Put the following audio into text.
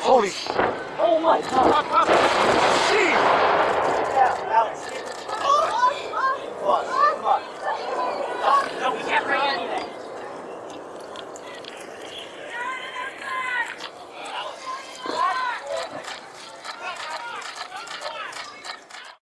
Holy Oh my god! Shit! Yeah, Alex. Oh, oh, oh. Come on, come on.